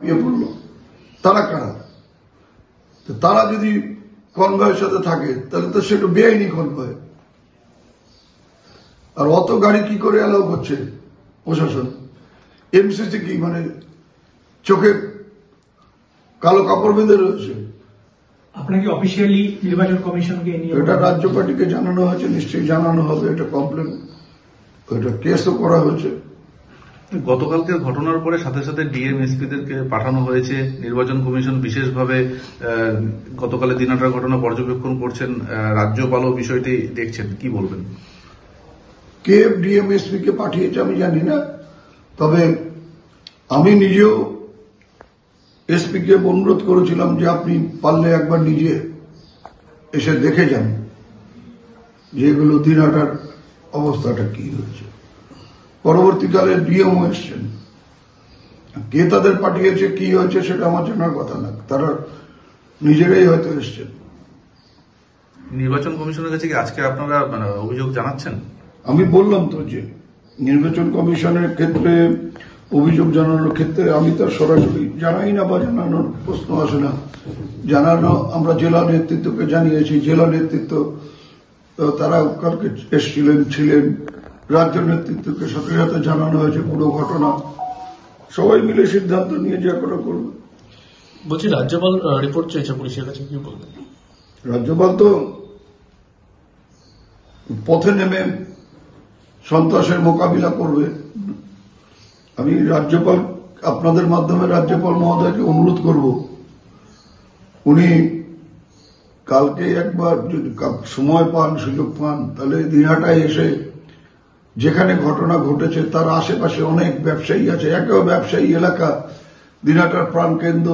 ইয়ে করল তারা কারা? তারা যদি কনভয়ের সাথে থাকে তাহলে তো সেটা বেআইনি কনভয়। আর অত গাড়ি কি করে অ্যালাউ করছে প্রশাসন? এমসিসি কি মানে চোখে কালো কাপড় বেঁধে রয়েছে? আপনাকে অফিসিয়ালি নির্বাচন কমিশনকে নিয়ে এটা রাজ্য পার্টিকে জানানো হয়েছে নিশ্চয়ই জানানো হবে এটা কমপ্লেন এটা কেসও করা হয়েছে। গতকালকের ঘটনার পরে সাথে সাথে ডিএম এসপিদেরকে পাঠানো হয়েছে। নির্বাচন কমিশন বিশেষভাবে গতকালের দিনাটার ঘটনা পর্যবেক্ষণ করছেন। রাজ্যপালও বিষয়টি দেখছেন। কি বলবেন? কে ডিএমএসপি কে পাঠিয়েছে আমি জানি না। তবে আমি নিজেও এসপি কে অনুরোধ করেছিলাম যে আপনি পারলে একবার নিজে এসে দেখে যান যে এগুলো দিনহাটার অবস্থাটা কি হচ্ছে পরবর্তীকালে ডিএমও এসছেন। কে তাদের পাঠিয়েছে কি হয়েছে সেটা আমার জানার কথা না। তারা নিজেরাই হয়তো এসছেন। নির্বাচন কমিশনের কাছে কি আজকে আপনারা মানে, অভিযোগ জানাচ্ছেন? আমি বললাম তো যে নির্বাচন কমিশনের ক্ষেত্রে অভিযোগ জানানোর ক্ষেত্রে আমি তার সরাসরি জানাই না বা জানানোর প্রশ্ন আসে না। জানানো আমরা জেলা নেতৃত্বকে জানিয়েছি। জেলা নেতৃত্ব তো তারা কালকে এসছিলেন ছিলেন। রাজ্য নেতৃত্বকে সাথে জানানো হয়েছে পুরো ঘটনা। সবাই মিলে সিদ্ধান্ত নিয়ে যে করে করবে বলছি রাজ্যপাল রিপোর্ট চেয়েছে পুলিশের কাছে কি বলবেন? রাজ্যপাল তো পথে নেমে সন্ত্রাসের মোকাবিলা করবে। আমি রাজ্যপাল আপনাদের মাধ্যমে রাজ্যপাল মহোদয়কে অনুরোধ করব। উনি কালকে একবার যদি সময় পান সুযোগ পান তাহলে দিনহাটায় এসে যেখানে ঘটনা ঘটেছে, তার আশেপাশে অনেক ব্যবসায়ী আছে। একেও ব্যবসায়ী এলাকা দিনহাটার প্রাণকেন্দ্র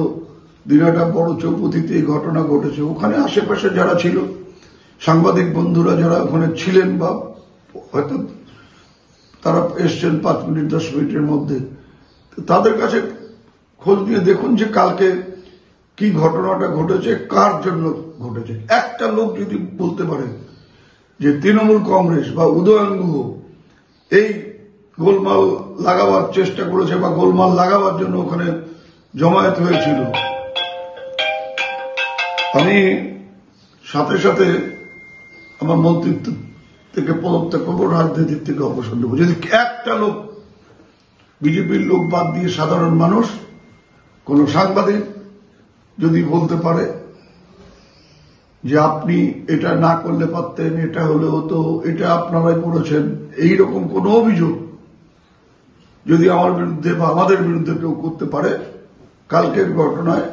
দিনহাটা বড় চৌপতিতে এই ঘটনা ঘটেছে। ওখানে আশেপাশে যারা ছিল, সাংবাদিক বন্ধুরা যারা ওখানে ছিলেন বা হয়তো তারা এসছেন পাঁচ মিনিট, দশ মিনিটের মধ্যে, তাদের কাছে খোঁজ নিয়ে দেখুন যে কালকে কি ঘটনাটা ঘটেছে, কার জন্য ঘটেছে। একটা লোক যদি বলতে পারে যে তৃণমূল কংগ্রেস বা উদয়ন গুহ এই গোলমাল লাগাবার চেষ্টা করেছে বা গোলমাল লাগাবার জন্য ওখানে জমায়েত হয়েছিল। আমি সাথে সাথে আমার মন্ত্রিত্ব থেকে পদত্যাগ করব, রাজনীতির থেকে অবসর নেব। যদি একটা লোক বিজেপির লোক বাদ দিয়ে সাধারণ মানুষ, কোন সাংবাদিক যদি বলতে পারে যে আপনি এটা না করলে পারতেন, এটা হলে হতো, এটা আপনারাই করেছেন, এইরকম কোন অভিযোগ যদি আমার বিরুদ্ধে বা আমাদের বিরুদ্ধে কেউ করতে পারে, কালকের ঘটনায়,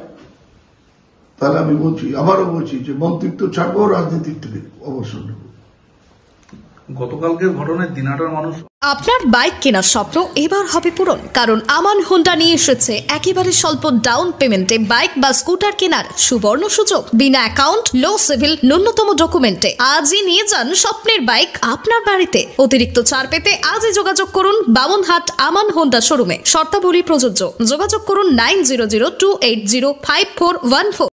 তাহলে আমি বলছি, আবারও বলছি যে মন্ত্রিত্ব ছাড়বো, রাজনীতির থেকে অবসর গতকালকের ঘটনায় দিনাটার মানুষ আপনার বাইক কেনার স্বপ্ন এবার হবে পূরণ, কারণ আমান হোন্ডা নিয়ে এসেছে একেবারে স্বল্প ডাউন পেমেন্টে বাইক বা স্কুটার কেনার সুবর্ণ সুযোগ। বিনা অ্যাকাউন্ট, লো সিভিল, ন্যূনতম ডকুমেন্টে। আজই নিয়ে যান স্বপ্নের বাইক আপনার বাড়িতে। অতিরিক্ত ছাড় পেতে আজই যোগাযোগ করুন বামনহাট আমান হোন্ডা শোরুমে। শর্তাবলী প্রযোজ্য। যোগাযোগ করুন nine zero zero two eight zero five four one four.